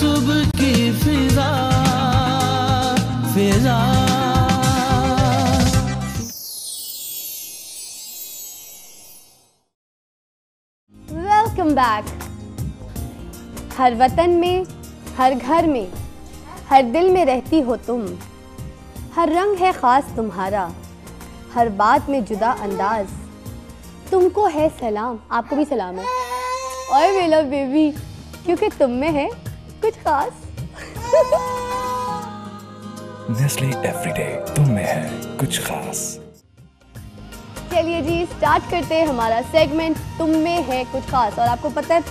सुबह की फिजा फिजा। Welcome back हर वतन में, हर घर में, हर दिल में रहती हो तुम। हर रंग है ख़ास तुम्हारा। हर बात में जुदा अंदाज। तुमको है सलाम। आपको भी सलाम है। और मेरा बेबी क्योंकि तुम में है कुछ खास। नेस्ले एवरीडे तुम में है कुछ खास। चलिए जी स्टार्ट करते हैं हमारा सेगमेंट तुम में है कुछ खास। और आपको पता है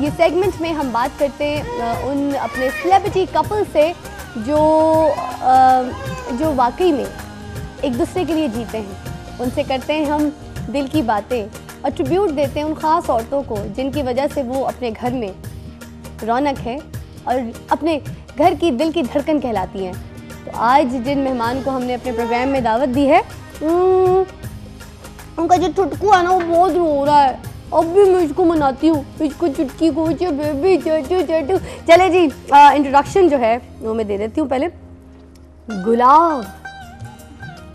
ये सेगमेंट में हम बात करते हैं उन अपने सेलिब्रिटी कपल से जो जो वाकई में एक दूसरे के लिए जीते हैं। उनसे करते हैं हम दिल की बातें और ट्रिब्यूट देते हैं उन ख़ास औरतों को जिनकी वजह से वो अपने घर में रौनक है। और अपने घर की दिल की धड़कन कहलाती हैं। तो आज जिन मेहमान को हमने अपने प्रोग्राम में दावत दी है उनका जो चुटकू है ना, वो बहुत रो रहा है। अब भी मैं इसको मनाती हूँ, इसको चुटकी को बेबी चटू चटू चले जी इंट्रोडक्शन जो है, वो मैं दे देती हूँ पहले। गुलाब।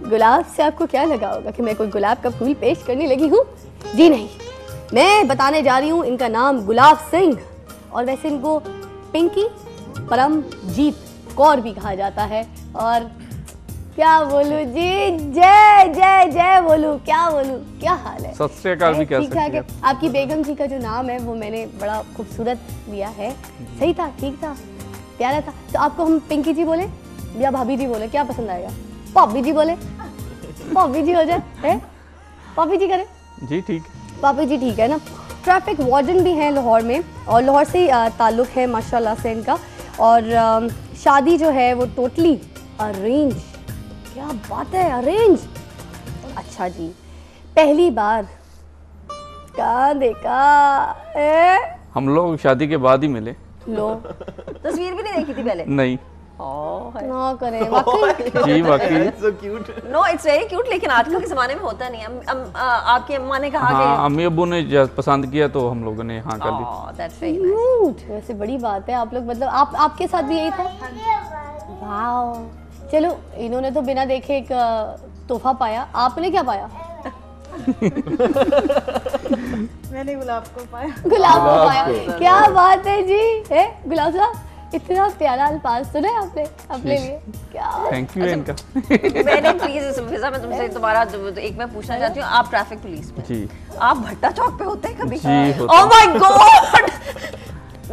गुलाब से आपको क्या लगा होगा कि मैं कोई गुलाब का फूल पेश करने लगी हूँ? जी नहीं। मैं बताने जा रही हूँ, इनका नाम गुलाब सिंह। और वैसे इनको पिंकी परमजीत कौर भी कहा जाता है। और क्या बोलूँ जी? जय जय जय बोलूँ क्या बोलूँ क्या हाल है? सत भी ठीक ठाक है? आपकी बेगम जी का जो नाम है वो मैंने बड़ा खूबसूरत लिया है। सही था? ठीक था? प्यारा था? तो आपको हम पिंकी जी बोले या भाभी जी बोले? क्या पसंद आएगा? भाभी जी बोले? भाभी जी हो जाए? भाभी जी करें। जी ठीक। पापा जी ठीक है ना? ट्रैफ़िक वार्डन भी हैं लाहौर में और लाहौर से ताल्लुक है माशाल्लाह से इनका। और शादी जो है वो टोटली अरेंज। क्या बात है अरेंज। अच्छा जी पहली बार। कहाँ देखा? ए? हम लोग शादी के बाद ही मिले। लो। तस्वीर भी नहीं देखी थी पहले? नहीं। ना करें वाकई जी बाकी नो इट्स वेरी क्यूट लेकिन आजकल के जमाने में होता नहीं अम, अम, आ, आपकी अम्मा ने कहा हाँ अम्मी अब्बू ने पसंद किया तो हम लोगों ने हाँ कर दी। कि दैट्स वेरी क्यूट वैसे बड़ी बात है आप लोग मतलब आप आपके साथ भी यही था? वाओ चलो इन्होंने तो बिना देखे एक तोहफा पाया। आपने क्या पाया? मैंने गुलाब को पाया। गुलाब को पाया। क्या बात है जी है? गुलाब साहब? इतना प्यारा अल्फाज सुना है आपने अपने लिए? क्या? थैंक यू इनका मैंने प्लीज़ फिजा मैं तुमसे दो- एक मैं पूछना चाहती हूँ आप ट्रैफ़िक पुलिस में? जी। आप भट्टा चौक पे होते हैं कभी? जी, ओह माय गॉड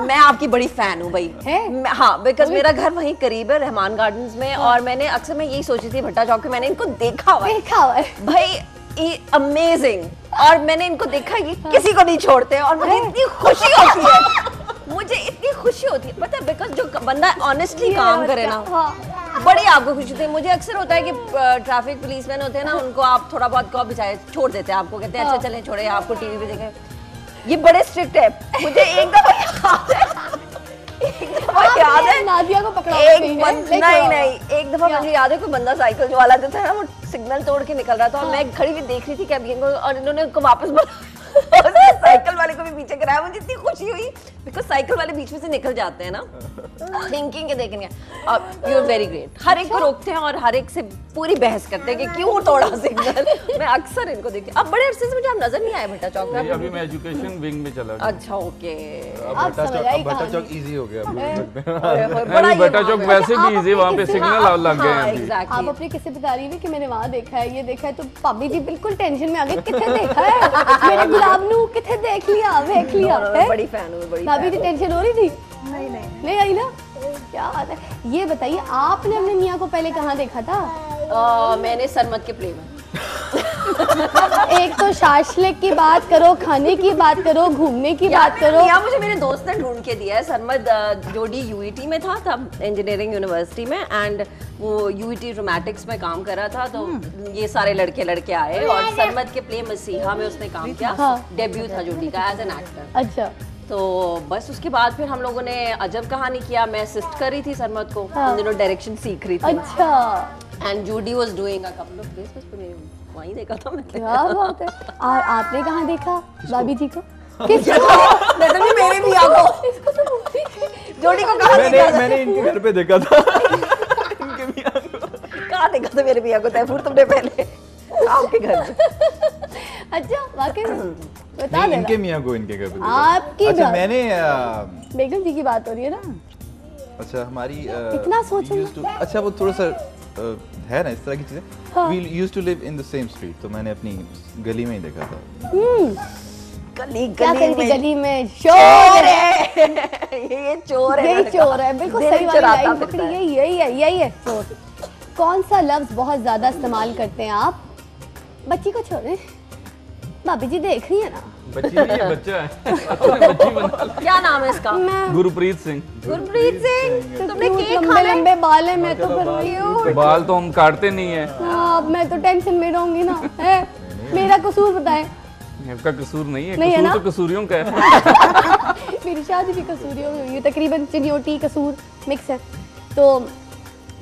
मैं आपकी बड़ी फ़ैन हूँ भाई। है? मैं- हाँ बिकॉज़ मेरा घर वहीं करीब है रहमान गार्डन्स में और मैंने अक्सर मैं यही सोची थी भट्टा चौक पे मैंने इनको देखा हुआ है। देखा हुआ है। भाई अमेजिंग और मैंने इनको देखा ये किसी को नहीं छोड़ते और मुझे इतनी खुशी होती है। मुझे इतनी खुशी होती है। पता है बिकॉज़ जो बंदा ऑनेस्टली काम करे ना हाँ। बड़ी आपको खुशी होती है। मुझे अक्सर होता है कि ट्रैफ़िक पुलिसमैन होते हैं ना उनको आप थोड़ा बहुत कहो बिचारे छोड़ देते हैं आपको कहते हैं अच्छा चलें छोड़े आपको टीवी पे देखें। ये बड़े स्ट्रिक्ट है। मुझे एक दफ़ा याद है। एक दफ़ा नादिया को पकड़ा एक है, नहीं नहीं एक दफ़ा मुझे याद है कोई बंदा साइकिल जो वाला जो था ना वो सिग्नल तोड़ के निकल रहा था और मैं खड़ी हुई देख रही थी कैबिन को और इन्होंने उनको वापस बुला साइकिल वाले को भी पीछे कराया मुझे इतनी खुशी हुई। बिकॉज़ साइकिल वाले बीच में से निकल जाते हैं ना। थिंकिंग के देखेंगे यू आर वेरी ग्रेट हर एक को रोकते हैं और हर एक से पूरी बहस करते हैं कि क्यों तोड़ा सिग्नल मैं अक्सर इनको देखती हूँ। अब बड़े अरसे से मुझे आप नज़र नहीं आए भट्टा चौक पे अभी मैं एजुकेशन विंग में चला गया। अच्छा ओके अब आई कहानी। इजी हो गया। अभी बटा चौक वैसे भी इजी अपने वहाँ पे किसी- सिग्नल लग गए हाँ, हैं अभी। आप अपने किसे बता रही है कि मैंने वहाँ देखा है ये देखा है तो भाभी जी बिल्कुल टेंशन में आ गए। किथे देखा है? मेरे गुलाब नू किथे देख लिया देख लिया No, no, है? बड़ी फ़ैन हूँ बड़ी भाभी की टेंशन हो। रही थी? नहीं नहीं। नहीं आई ना। क्या बात है? ये बताइए आपने अपने मियाँ को पहले कहाँ देखा था? मैंने सरमत के प्ले में। एक तो शाशलिक की बात करो खाने की बात करो घूमने की बात करो। यहाँ मुझे मेरे दोस्त ने ढूंढ के दिया है सरमद जोडी यूईटी में था तब इंजीनियरिंग यूनिवर्सिटी में एंड वो यूईटी रोमैटिक्स में काम कर रहा था तो ये सारे लड़के लड़के आए और सरमद के प्ले मसीहा में उसने काम किया हाँ। डेब्यू था जोडी का एज एन एक्टर अच्छा। तो बस उसके बाद फिर हम लोगों ने अजब कहानी किया मैं असिस्ट कर रही थी सरमद को हाँ। दिनों डायरेक्शन सीख रही थी। अच्छा। And Judy was doing a couple of place बस मैंने वहीं देखा था मैंने क्या बात है? और आपने कहाँ देखा? भाभी जी को? किसको? मतलब मेरे भी आगो इसको तो जोड़ी को कहाँ मैंने देखा मैंने इनके घर पे देखा था। इनके मियाँ कहाँ देखा था मेरे भैया को? तैफूर तुमने पहले। आपके घर अच्छा वाकई बता देना। इनके मियाँ को इनके घर पे आपकी अच्छा मैंने बेगम जी की बात हो रही है ना? अच्छा हमारी इतना सोचो अच्छा वो थोड़ा सा है ना इस तरह की चीज़ें। We used to live in the same street तो मैंने अपनी गली में ही देखा था। हम्म। गली गली में गली में? चोर है। ये चोर है यही चोर है बिल्कुल सही वाली लाइन पकड़ी। है। यही यही है यही है चोर। कौन सा लफ्ज बहुत ज़्यादा इस्तेमाल करते हैं आप? बच्ची को छोड़े। भाभी जी देख रही है ना? बच्ची नहीं है बच्चा है। बच्ची बना क्या नाम है इसका? गुरप्रीत सिंह। गुरप्रीत सिंह। तुमने केक लंबे लंबे बाल है मैं तो फिर बाल। तो हम काटते नहीं है। हाँ, अब मैं तो टेंशन में रहूँगी ना। है? मेरा कसूर बताए। आपका कसूर नहीं है। नहीं है कसूर ना? तो कसूरियों का है। मेरी शादी भी कसूरियों में हुई तकरीबन चिन्योटी कसूर मिक्स है। तो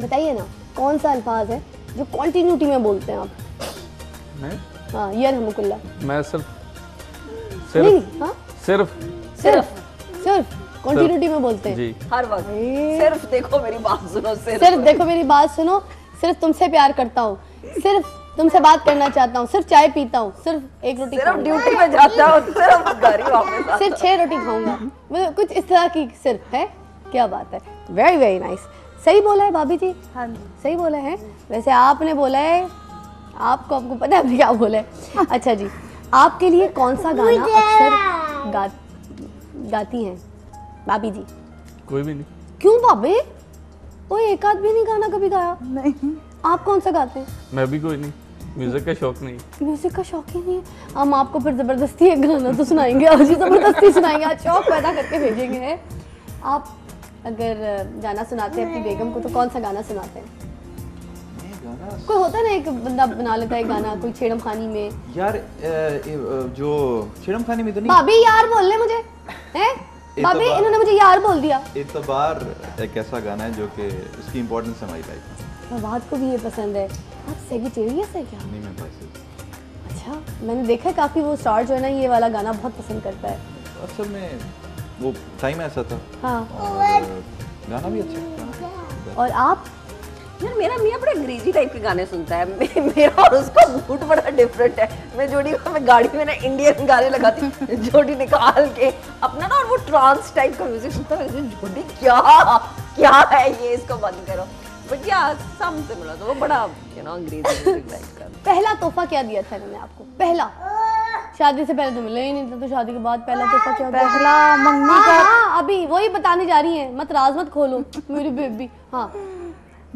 बताइए ना कौन सा अल्फाज है जो कॉन्टीन्यूटी में बोलते हैं आप? मैं? हाँ यर हमकुल्ला मैं सिर्फ़ सिर्फ़ हाँ? सिर्फ़ सिर्फ़। सिर्फ़। कॉन्टीन्यूटी में बोलते हैं। हर वक्त। सिर्फ़ देखो मेरी बात सुनो सिर्फ़। सिर्फ़ देखो मेरी बात सुनो सिर्फ़ तुमसे प्यार करता हूँ। सिर्फ़ तुमसे बात करना चाहता हूँ सिर्फ़ चाय पीता हूँ सिर्फ़ एक रोटी सिर्फ़ ड्यूटी पे जाता हूँ सिर्फ़ घर वापस सिर्फ़ छह रोटी खाऊँगा। मतलब कुछ इस तरह की सिर्फ़ है? क्या बात है। वेरी वेरी नाइस सही बोला है भाभी जी? हाँ सही बोला है? वैसे आपने बोला है आपको आपको पता है क्या बोला है। अच्छा जी आपके लिए कौन सा गाना अक्सर गा, गाती हैं? भाभी जी। कोई भी नहीं। क्यों भाभी? वो एक आध भी नहीं गाना कभी गाया? नहीं। आप कौन सा गाते हैं? मैं भी कोई नहीं। म्यूज़िक का शौक नहीं। म्यूज़िक का शौक ही नहीं है। हम आपको फिर ज़बरदस्ती एक गाना तो सुनाएँगे। आज ही ज़बरदस्ती सुनाएँगे। आज शौक पैदा करके भेजेंगे। आप अगर गाना सुनाते हैं अपनी बेगम को तो कौन सा गाना सुनाते हैं? कोई होता है ना एक बंदा बना लेता है गाना कोई छेड़म खानी में? यार ए, जो छिड़म खाने में तो नहीं। भाभी यार बोल रहे मुझे। हैं? तो भाभी इन्होंने मुझे यार बोल दिया। एतबार एक ऐसा गाना है जो कि उसकी इम्पोर्टेंस है हमारी लाइफ में। फवाद को भी ये पसंद है। आप सेगिटेरियस है क्या? नहीं मैं अच्छा मैंने देखा है काफ़ी वो स्टार जो है ना ये वाला गाना बहुत पसंद करता है। असल में वो टाइम ऐसा था। हाँ। गाना भी अच्छा था। और आप? यार मेरा मियाँ बड़े अंग्रेज़ी टाइप के गाने सुनता है। मे- मेरा और उसका मूड बड़ा डिफरेंट है। मैं जोड़ी को मैं गाड़ी में ना इंडियन गाने लगाती जोड़ी निकाल के। अपना ना और वो ट्रांस टाइप का म्यूज़िक सुनता है हूँ, जोड़ी क्या क्या है ये? इसको बंद करो। बट या सम सिमिलर तो वो बड़ा यू नो अंग्रेज़ी म्यूज़िक लाइक पहला तोहफा क्या दिया था इन्होंने आपको? पहला। शादी से पहले तो मिला ही नहीं था तो शादी के बाद पहला तोहफा क्या दिया? पहला मंगनी हाँ, का हाँ, अभी वही बताने जा रही है। मत राज मत खोलो मेरी बेबी। हाँ।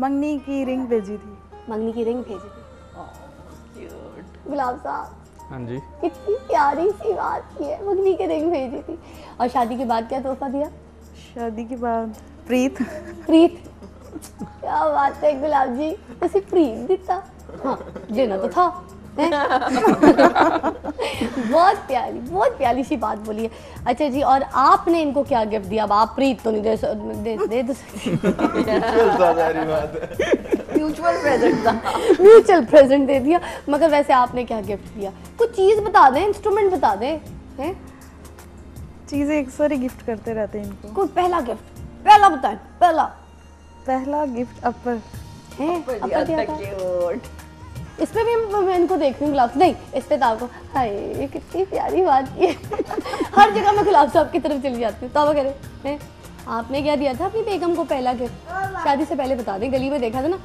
मंगनी की रिंग भेजी थी। मंगनी की रिंग भेजी थी। गुलाब साहब हाँ जी। कितनी प्यारी सी बात की है मंगनी की रिंग भेजी थी। और शादी के बाद क्या तोहफा दिया? शादी के बाद प्रीत। प्रीत? क्या बात है गुलाब जी उसे प्रीत दिता। हाँ देना तो था? बहुत प्यारी बहुत प्यारी सी बात बोली है। अच्छा जी और आपने इनको क्या गिफ्ट दिया? अब आप प्रीत तो नहीं दे दे, दे तो सकती म्यूचुअल प्रेजेंट था। म्यूचुअल प्रेजेंट दे दिया मगर वैसे आपने क्या गिफ्ट दिया? कुछ चीज़ बता दें इंस्ट्रूमेंट बता दें हैं? चीज़ें एक सारी गिफ्ट करते रहते हैं इनको। कोई पहला गिफ्ट पहला बताएँ पहला। पहला गिफ्ट अपर है? बढ़िया था? क्यूट इस पे भी मैं इनको देख रही हूँ गुलाब नहीं इस पे तो आपको हाय कितनी प्यारी बात की हर जगह मैं गुलाब साहब की तरफ़ चली जाती हूँ। तो करे आपने क्या दिया था अपनी बेगम को पहला गिफ्ट शादी से पहले बता दें गली में देखा था ना?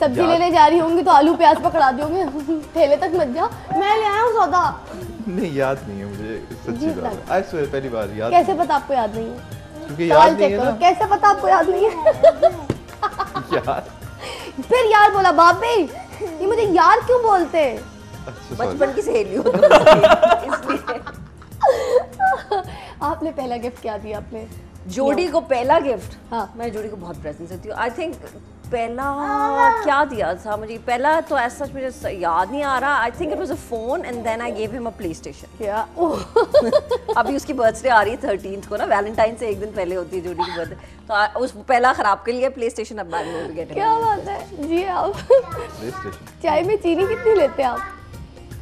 सब्ज़ी लेने जा रही होंगी तो आलू प्याज पकड़ा दी होंगे ठेले तक मत जाओ। मैं ले आया हूँ सौदा। नहीं याद नहीं है मुझे सच्ची बात आई स्वेयर पहली बार याद कैसे पता आपको याद नहीं है? क्योंकि याद नहीं है ना। कैसे पता आपको याद नहीं है? यार। फिर यार बोला बाप ये मुझे यार क्यों बोलते? हैं अच्छा बचपन की सहेली हो आपने पहला गिफ्ट क्या दिया? आपने जोड़ी को पहला गिफ्ट हाँ। मैं जोड़ी को बहुत प्रेजेंट देती हूँ। आई थिंक पहला क्या दिया था मुझे? पहला तो ऐसा मुझे याद नहीं आ रहा। I think it was a phone and then I gave him a PlayStation क्या? अभी उसकी बर्थडे आ रही है थर्टीन को ना वैलेंटाइन से एक दिन पहले होती है जोड़ी की बर्थडे तो आ- उस पहला खराब के लिए प्ले स्टेशन अब बैग में गेट क्या बात है? जी आप। चाय में चीनी कितनी लेते हैं आप?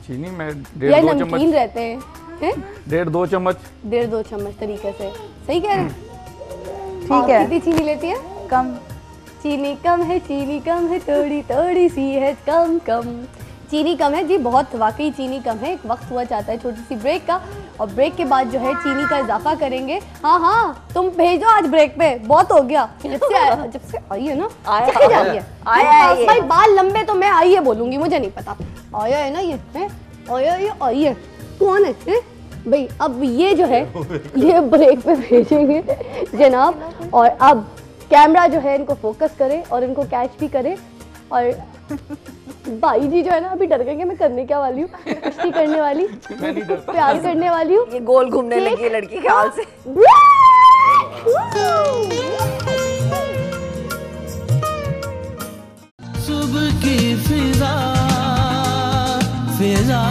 चीनी में डेढ़ दो चम्मच। रहते हैं। हैं? डेढ़ दो चम्मच। डेढ़ दो चम्मच तरीके से। सही कह रहे हैं? ठीक है। कितनी चीनी लेती है? कम। चीनी कम है चीनी कम है थोड़ी थोड़ी सी है कम कम। चीनी कम है जी बहुत वाकई चीनी कम है। एक वक्त हुआ चाहता है छोटी सी ब्रेक का और ब्रेक के बाद जो है चीनी का इजाफा करेंगे। हाँ हाँ तुम भेजो आज ब्रेक पे बहुत हो गया। जब से आया जब से आई है ना आया चली जा रही है। आया है हाँ, भाई बाल लंबे तो मैं आई है बोलूँगी मुझे नहीं पता। आया है ना ये है? आया ये आई है। कौन है, है? भाई अब ये जो है ये ब्रेक पे भेजेंगे जनाब। और अब कैमरा जो है इनको फोकस करे और इनको कैच भी करे। और भाई जी जो है ना अभी डर गए मैं करने क्या वाली हूँ? कुश्ती करने वाली प्यार करने वाली हूँ? ये गोल घूमने लगी है लड़की ख्याल से। सुबह की फिजा फिजा।